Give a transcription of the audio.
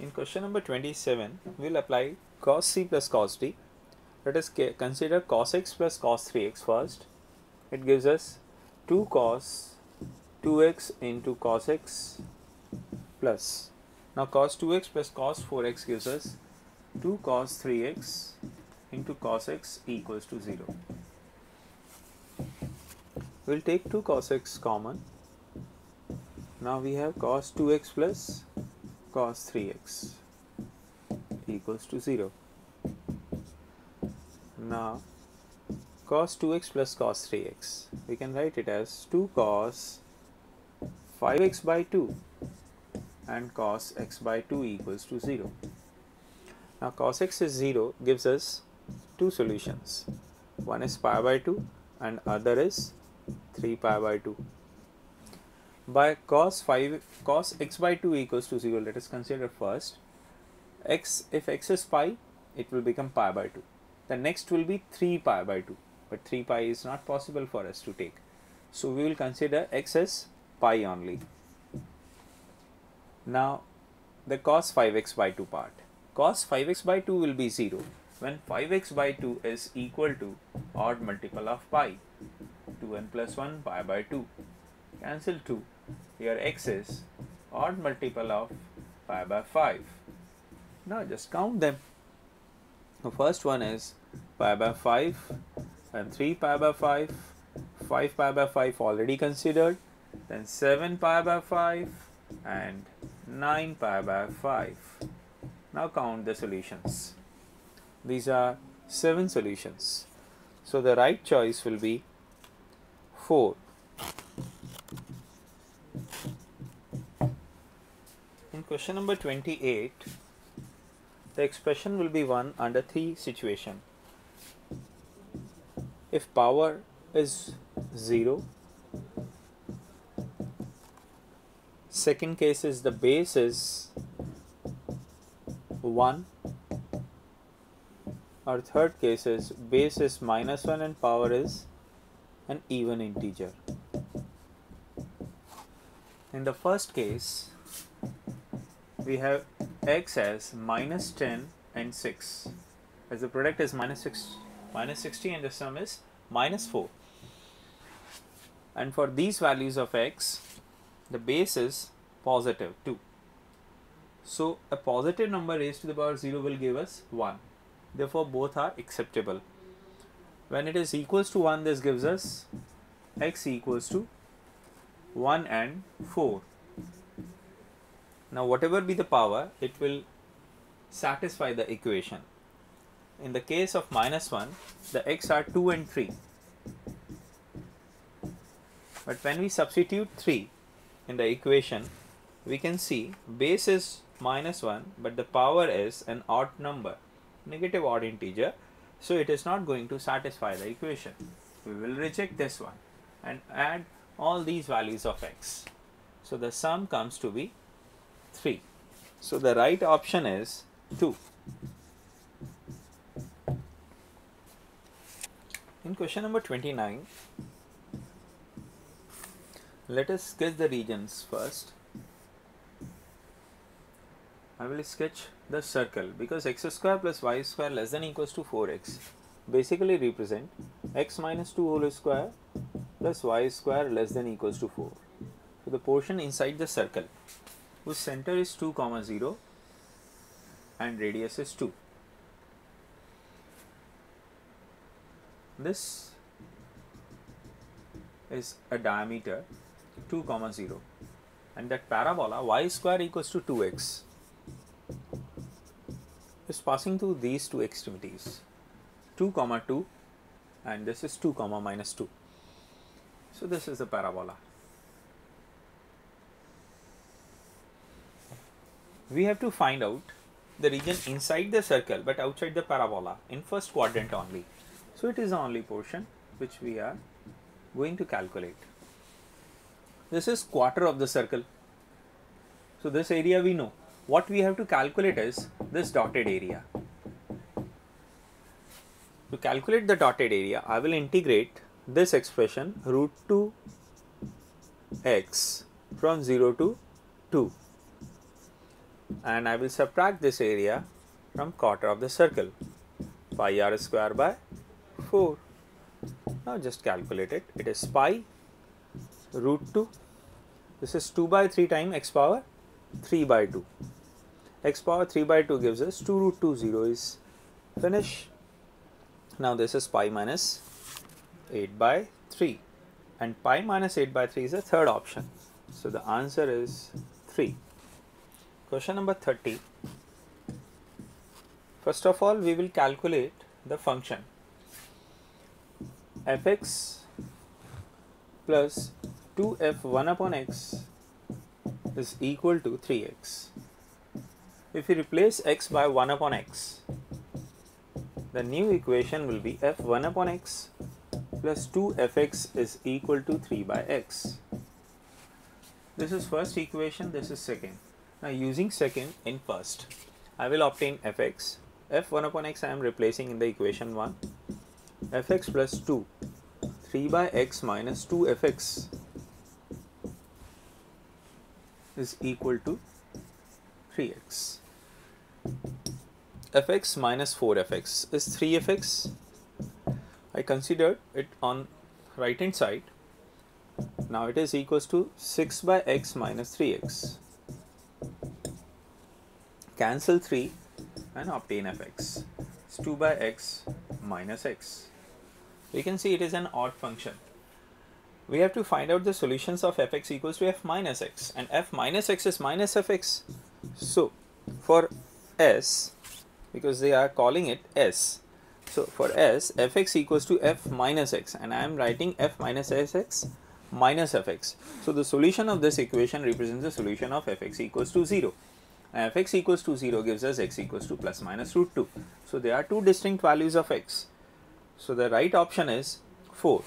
In question number 27, we will apply cos c plus cos d. Let us consider cos x plus cos 3x first. It gives us 2 cos 2x into cos x plus. Now cos 2x plus cos 4x gives us 2 cos 3x into cos x equals to 0. We will take 2 cos x common. Now we have cos 2x plus cos 3x equals to 0. Now cos 2x plus cos 3x we can write it as 2 cos 5x by 2 and cos x by 2 equals to 0. Now cos x is 0 gives us two solutions. One is pi by 2 and other is 3 pi by 2. By cos 5 cos x by 2 equals to 0 let us consider first x if x is pi it will become pi by 2. The next will be 3 pi by 2 but 3 pi is not possible for us to take. So we will consider x as pi only. Now the cos 5x by 2 part. Cos 5x by 2 will be 0 when 5x by 2 is equal to odd multiple of pi. 2n plus 1 pi by 2. Cancel 2. Here x is odd multiple of pi by 5. Now just count them. The first one is pi by 5 and 3 pi by 5, 5 pi by 5 already considered, then 7 pi by 5 and 9 pi by 5. Now count the solutions. These are 7 solutions. So the right choice will be 4. Question number 28, the expression will be 1 under 3 situation. If power is 0, second case is the base is 1 or third case is base is minus 1 and power is an even integer. In the first case, we have x as minus 10 and 6 as the product is minus 6 minus 60 and the sum is minus 4 and for these values of x the base is positive 2 so a positive number raised to the power 0 will give us 1 therefore both are acceptable. When it is equals to 1 this gives us x equals to 1 and 4 now whatever be the power, it will satisfy the equation. In the case of minus 1, the x are 2 and 3. But when we substitute 3 in the equation, we can see base is minus 1, but the power is an odd number, negative odd integer. So it is not going to satisfy the equation. We will reject this one and add all these values of x. So the sum comes to be 3. So the right option is 2. In question number 29, let us sketch the regions first. I will sketch the circle because x square plus y square less than equals to 4x basically represent x minus 2 whole square plus y square less than equals to 4. So the portion inside the circle whose center is 2 comma 0 and radius is 2. This is a diameter 2 comma 0 and that parabola y square equals to 2x is passing through these two extremities 2 comma 2 and this is 2 comma minus 2. So this is the parabola. We have to find out the region inside the circle but outside the parabola in first quadrant only. So it is the only portion which we are going to calculate. This is quarter of the circle. So this area we know. What we have to calculate is this dotted area. To calculate the dotted area, I will integrate this expression root 2 x from 0 to 2 and I will subtract this area from quarter of the circle pi r square by 4. Now just calculate it. It is pi root 2. This is 2 by 3 times x power 3 by 2. x power 3 by 2 gives us 2 root 2 0 is finish. Now this is pi minus 8 by 3 and pi minus 8 by 3 is the third option. So the answer is 3. Question number 30. First of all, we will calculate the function fx plus 2f1 upon x is equal to 3x. If we replace x by 1 upon x, the new equation will be f1 upon x plus 2fx is equal to 3 by x. This is first equation, this is second. Now using second in first, I will obtain fx. f1 upon x I am replacing in the equation 1. fx plus 2, 3 by x minus 2fx is equal to 3x. fx minus 4fx is 3fx. I considered it on right hand side. Now it is equals to 6 by x minus 3x. Cancel 3 and obtain fx. It's 2 by x minus x. We can see it is an odd function we have to find out the solutions of fx equals to f minus x and f minus x is minus fx. So for s because they are calling it s so for s fx equals to f minus x and I am writing f minus sx minus fx. So the solution of this equation represents the solution of fx equals to 0 and fx equals to 0 gives us x equals to plus minus root 2. So, there are two distinct values of x. So, the right option is 4.